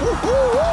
woo-hoo